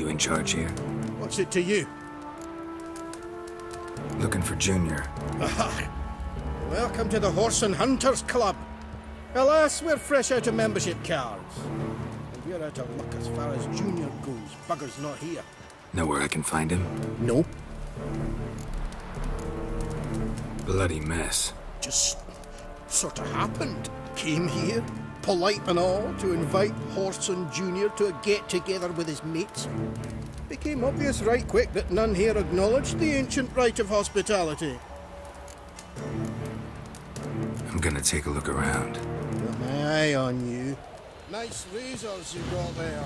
You in charge here? What's it to you? Looking for Junior. Aha! Welcome to the Horse and Hunters Club. Alas, we're fresh out of membership cards. And we're out of luck as far as Junior goes. Bugger's not here. Know where I can find him? No. Bloody mess. Just sort of happened. Came here, polite and all, to invite Whoreson Junior to a get-together with his mates. Became obvious right quick that none here acknowledged the ancient right of hospitality. I'm gonna take a look around. Got my eye on you. Nice razors you got there.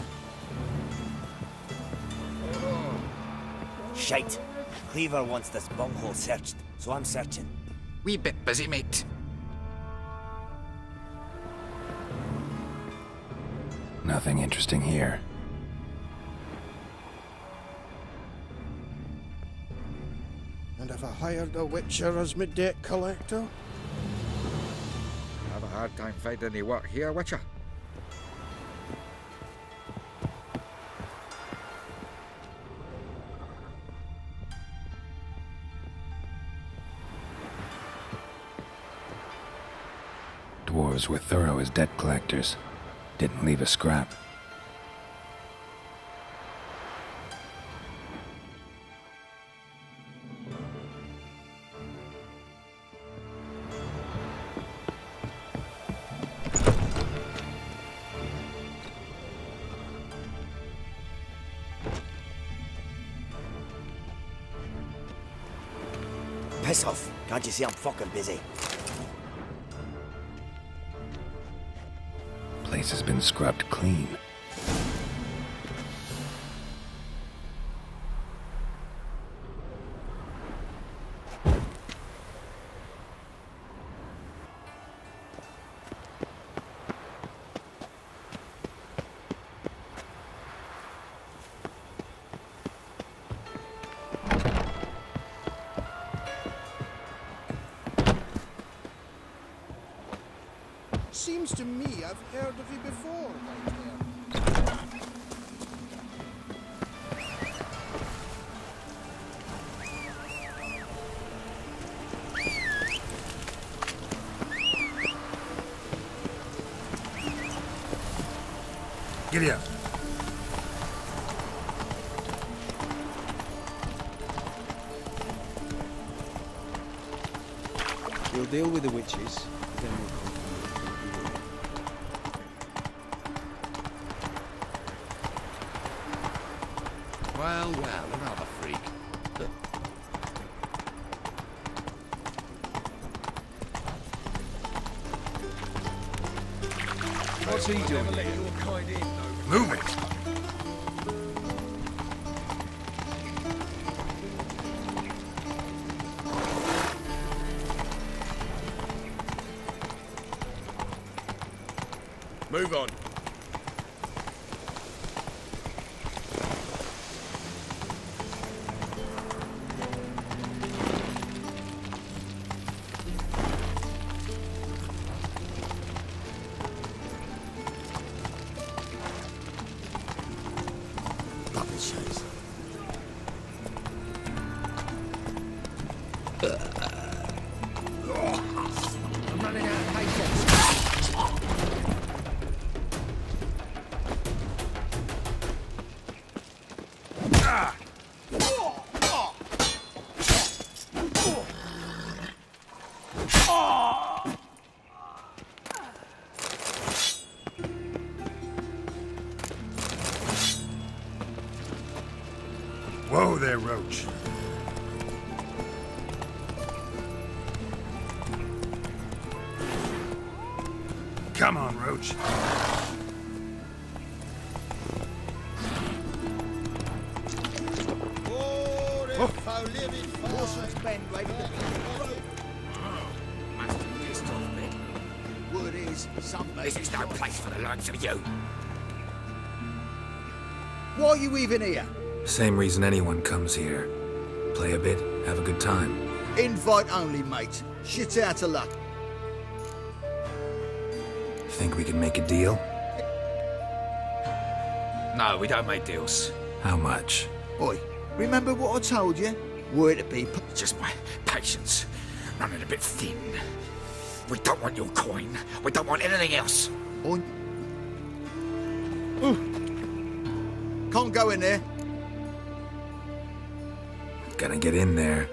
Shite. Cleaver wants this bunghole searched, so I'm searching. We bit busy, mate. Nothing interesting here. And have I hired a witcher as my debt collector? Have a hard time finding any work here, Witcher. Dwarves were thorough as debt collectors. Didn't leave a scrap. Piss off. Can't you see I'm fucking busy? Place has been scrubbed clean. I've heard of you before, Whitehair. Giddy up. We'll deal with the witches, then we'll Well, well, another freak. What's he doing? Move it. Come on, Roach. Bend oh. right at the Master pissed off. Word is, some This is no place for the likes of you. Why are you even here? Same reason anyone comes here. Play a bit, have a good time. Invite only, mate. Shit out of luck. Think we can make a deal? No, we don't make deals. How much? Boy, remember what I told you? Were to be... Just my patience. Running a bit thin. We don't want your coin. We don't want anything else. Oi. Can't go in there. Gonna get in there.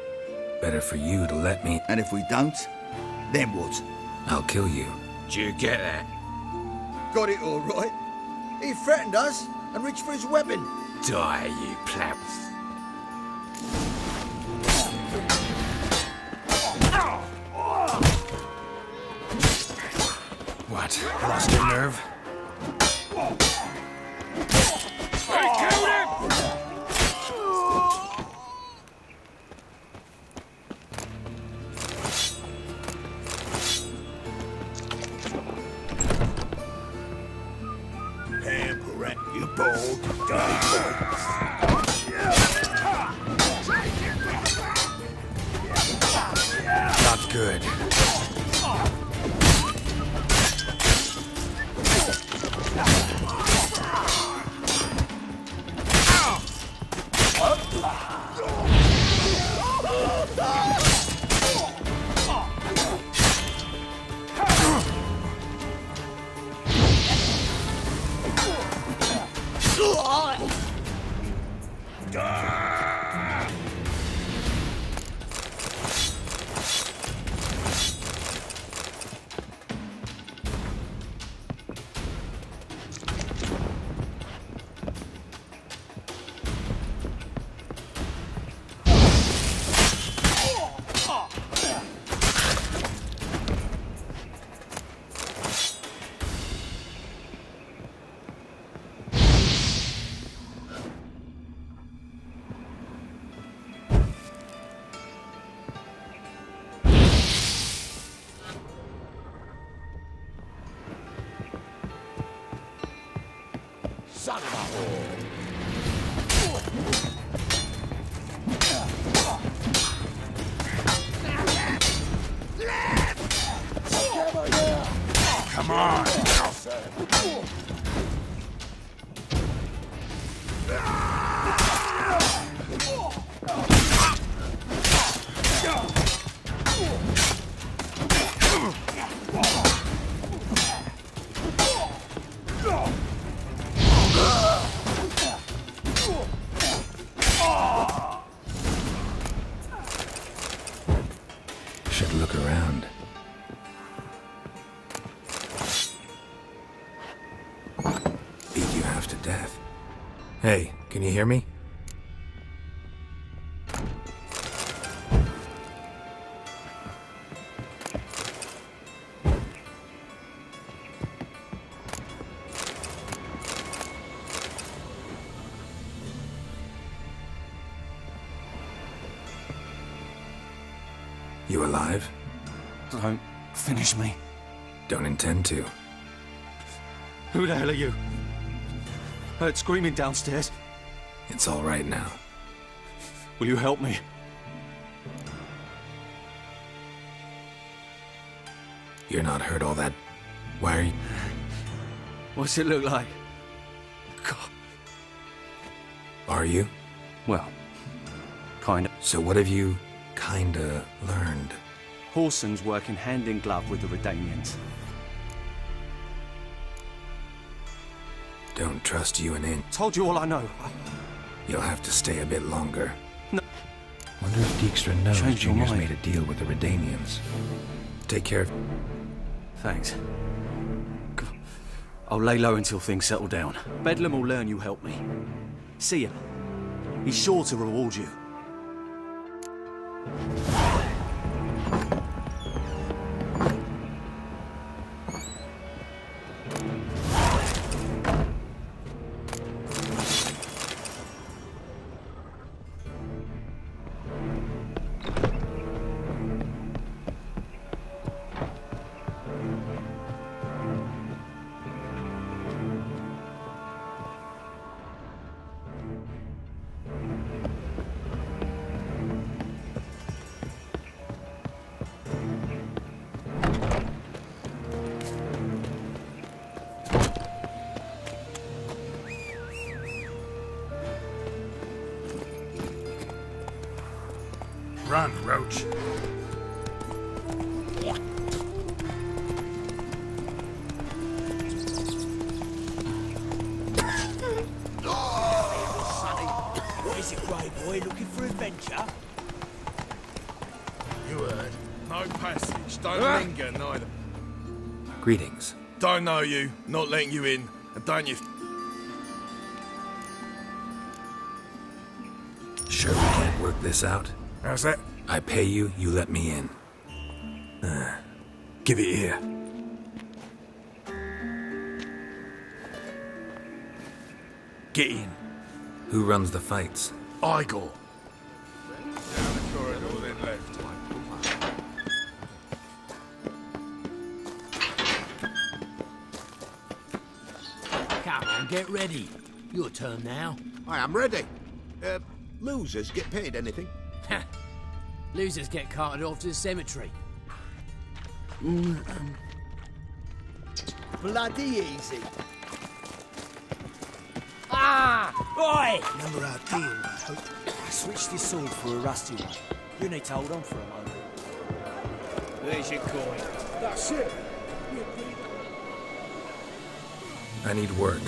Better for you to let me. And if we don't, then what? I'll kill you. Do you get that? Got it all right. He threatened us and reached for his weapon. Die, you plebs. Son Come on. You alive? Don't finish me. Don't intend to. Who the hell are you? Heard screaming downstairs. It's all right now. Will you help me? You're not hurt all that. Why are you... What's it look like? God. Are you? Well, kind of. So what have you kinda learned? Whoreson's working hand in glove with the Redanians. Don't trust you an inch. Told you all I know. You'll have to stay a bit longer. No. Wonder if Dijkstra knows Change Junior's made a deal with the Redanians. Take care of... Thanks. I'll lay low until things settle down. Bedlam will learn you helped me. See ya. He's sure to reward you. Ah! Is it, Grey Boy? Looking for adventure? You heard. No passage. Don't linger, neither. Greetings. Don't know you. Not letting you in. And don't you... Sure we can't work this out? How's that? I pay you, you let me in. Uh, give it here. Get in. Who runs the fights? Igor. Down the corridor, then left. Come on, get ready. Your turn now. I am ready. Uh, losers get paid anything? Losers get carted off to the cemetery. Bloody easy. Oi! Remember our deal, I hope. I switched this sword for a rusty one. You need to hold on for a moment. There's your coin. That's it. I need work.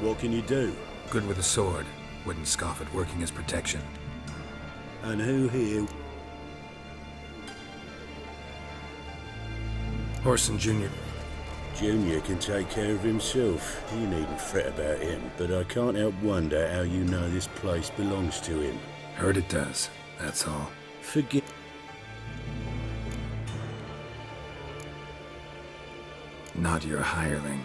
What can you do? Good with a sword. Wouldn't scoff at working as protection. And who here? Whoreson Jr. Junior can take care of himself. You needn't fret about him, but I can't help wonder how you know this place belongs to him. Heard it does. That's all. Forget. Not your hireling.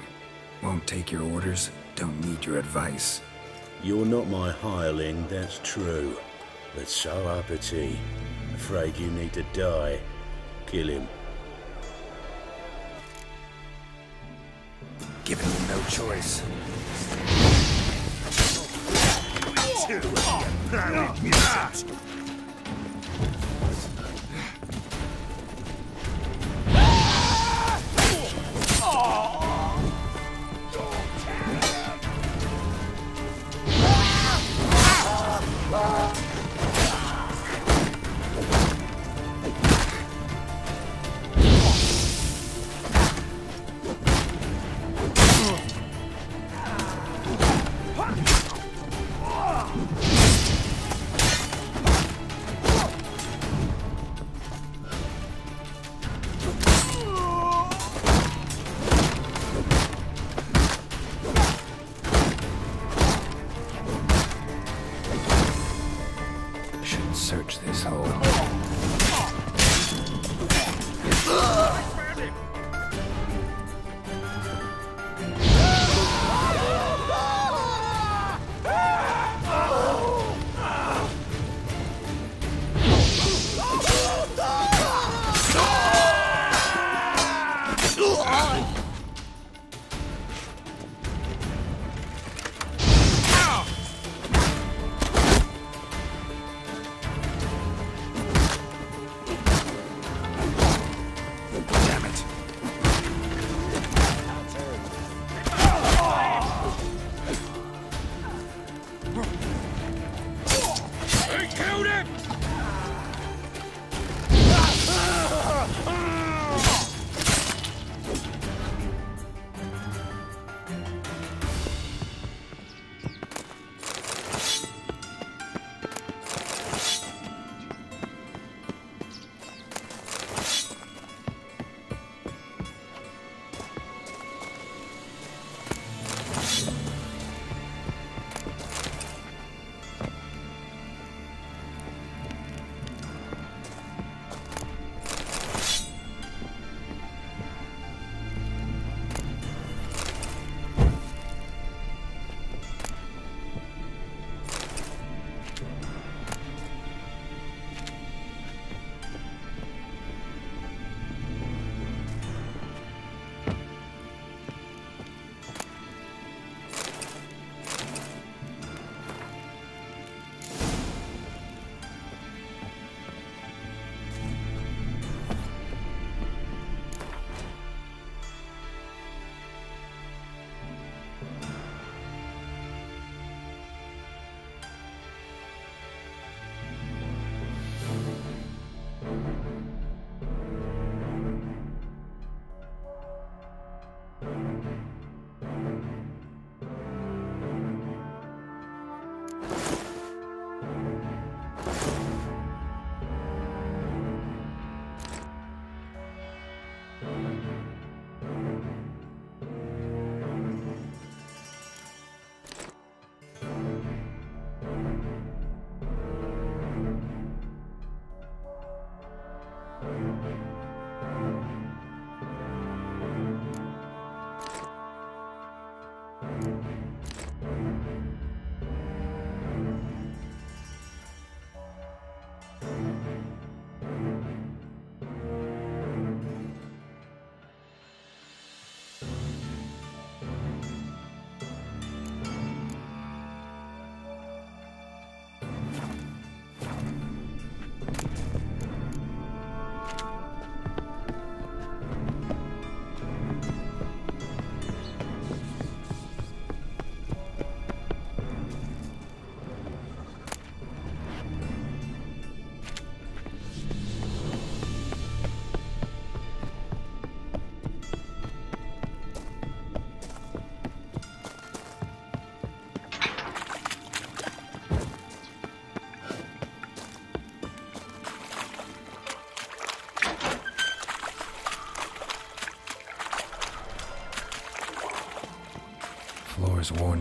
Won't take your orders. Don't need your advice. You're not my hireling, that's true. But so uppity. Afraid you need to die. Kill him. Giving you no choice. Should search this hole.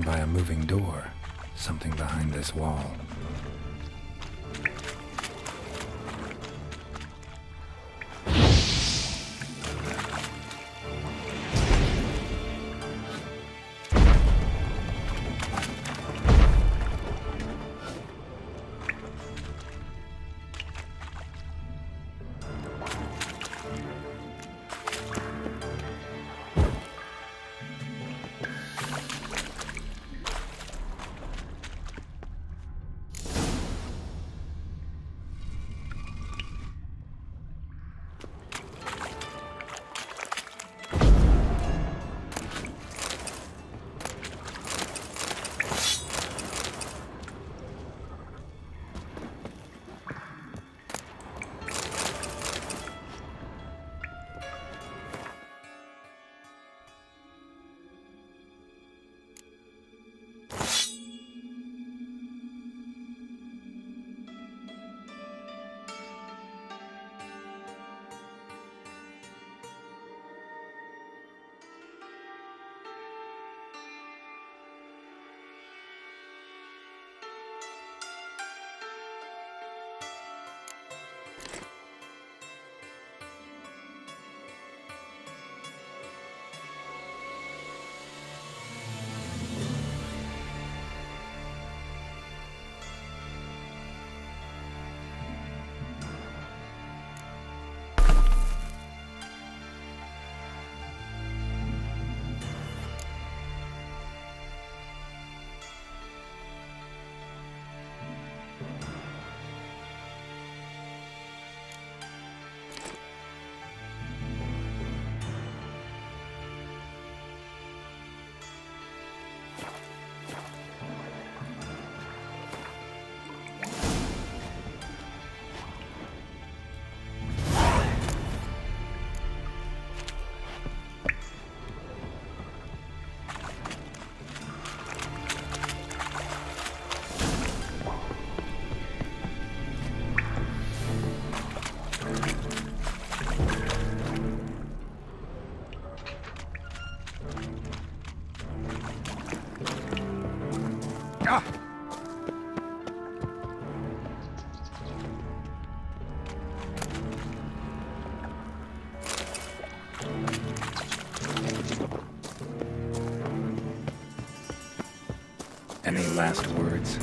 By a moving door. Something behind this wall. Last words?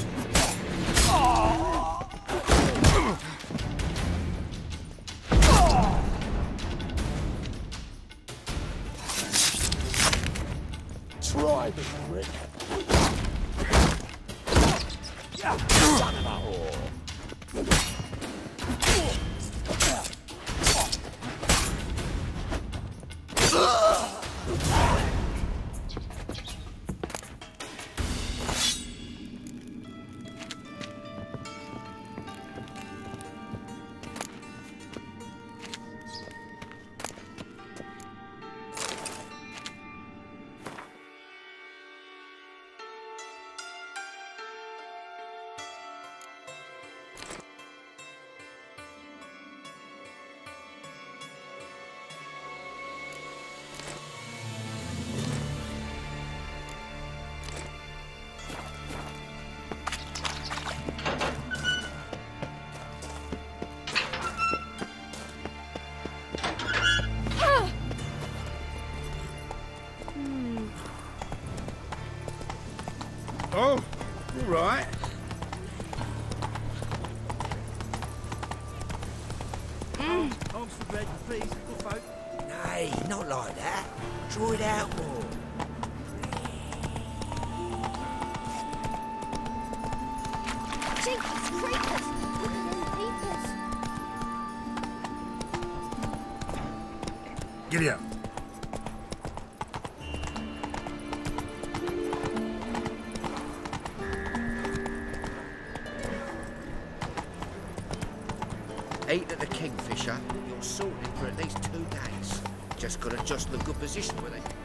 Good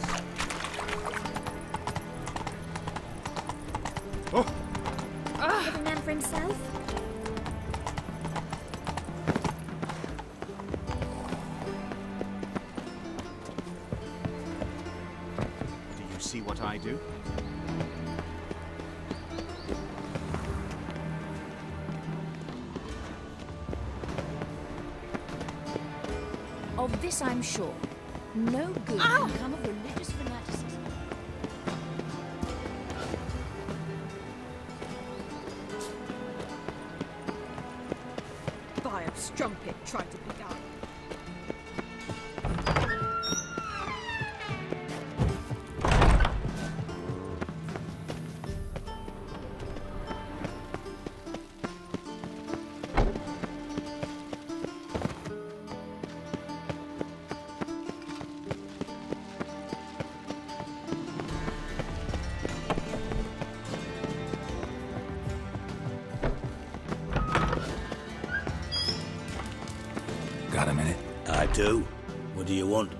position with it. A man for himself? Do you see what I do? Of this I'm sure. No good can come of religious I do. What do you want?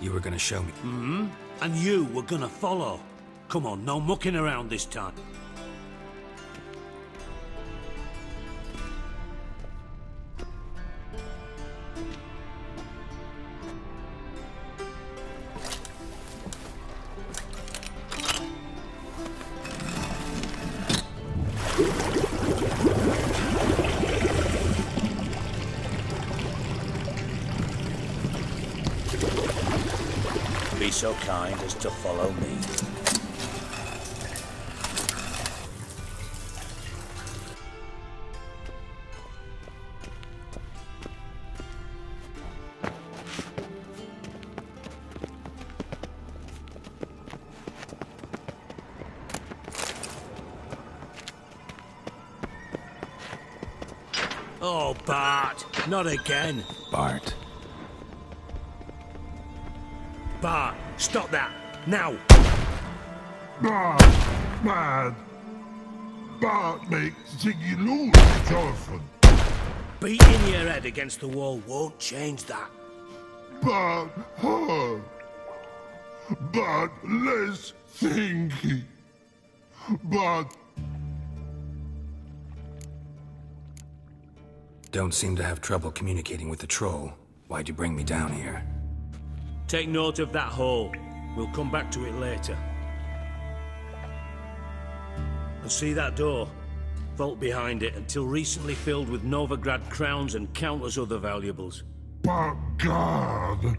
You were gonna show me. Hmm? And you were gonna follow. Come on, no mucking around this time. To follow me. Oh, Bart, not again. Bart. Bart, stop that. Now. Bad, bad. Bart makes Ziggy lose, Thorfinn. Beating your head against the wall won't change that. Bart hard. Bart less thinky. Bart Don't seem to have trouble communicating with the troll. Why'd you bring me down here? Take note of that hole. We'll come back to it later. And see that door? Vault behind it, until recently filled with Novigrad crowns and countless other valuables. By God!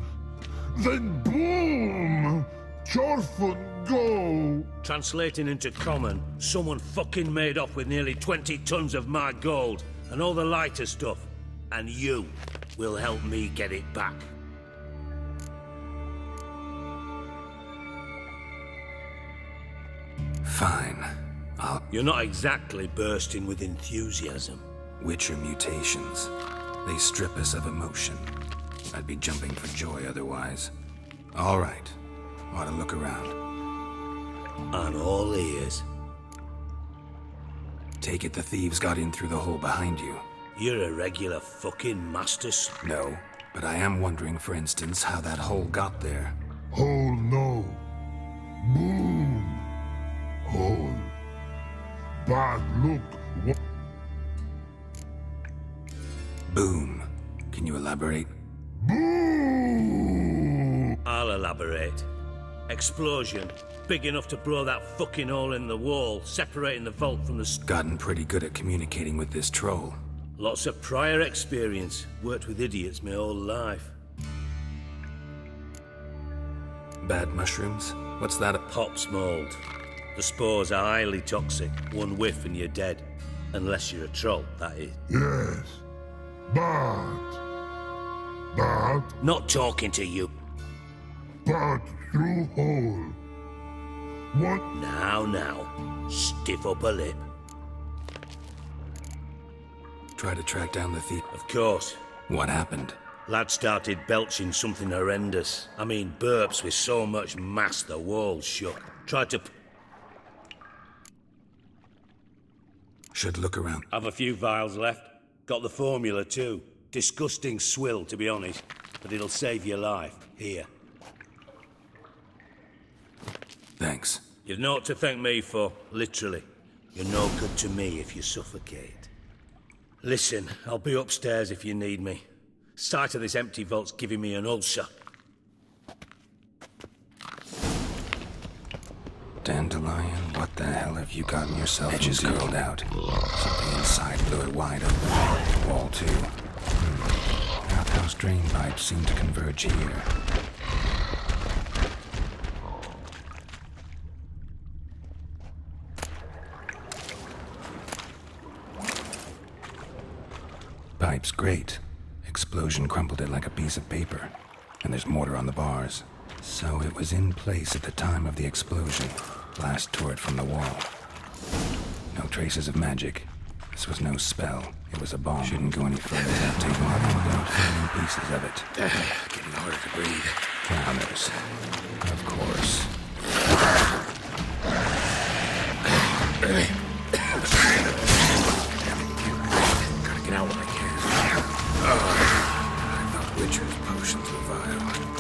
Then boom! Thorfinn go! Translating into common, someone fucking made off with nearly 20 tons of my gold and all the lighter stuff. And you will help me get it back. Fine. I'll. You're not exactly bursting with enthusiasm. Witcher mutations. They strip us of emotion. I'd be jumping for joy otherwise. All right. Ought to look around. I'm all ears. Take it the thieves got in through the hole behind you. You're a regular fucking master. No, but I am wondering, for instance, how that hole got there. Hole no. Boom! Bad look. What? Boom. Can you elaborate? Boom! I'll elaborate. Explosion. Big enough to blow that fucking hole in the wall, separating the vault from the... s- Gotten pretty good at communicating with this troll. Lots of prior experience. Worked with idiots my whole life. Bad mushrooms? What's that? A pop's mold. The spores are highly toxic. One whiff and you're dead. Unless you're a troll, that is. Yes. Bad. Bad. Not talking to you. Bad through hole. What? Now, now. Stiff upper lip. Try to track down the thief. Of course. What happened? Lad started belching something horrendous. I mean, burps with so much mass the walls shook. Tried to... Should look around. Have a few vials left. Got the formula too. Disgusting swill, to be honest, but it'll save your life. Here. Thanks. You've naught to thank me for, literally. You're no good to me if you suffocate. Listen, I'll be upstairs if you need me. Sight of this empty vault's giving me an ulcer. Dandelion what the hell have you gotten yourself Edges curled out. Something inside blew it wide open. Wall too. Hmm. Outhouse drain pipes seem to converge here. Pipe's great. Explosion crumpled it like a piece of paper. And there's mortar on the bars. So it was in place at the time of the explosion. Blast tore it from the wall. No traces of magic. This was no spell. It was a bomb. Shouldn't go any further without taking out filling pieces of it. Getting harder to breathe. Drowners. Of course. Gotta get out when I can. Ah, I thought Witcher's potions were vile.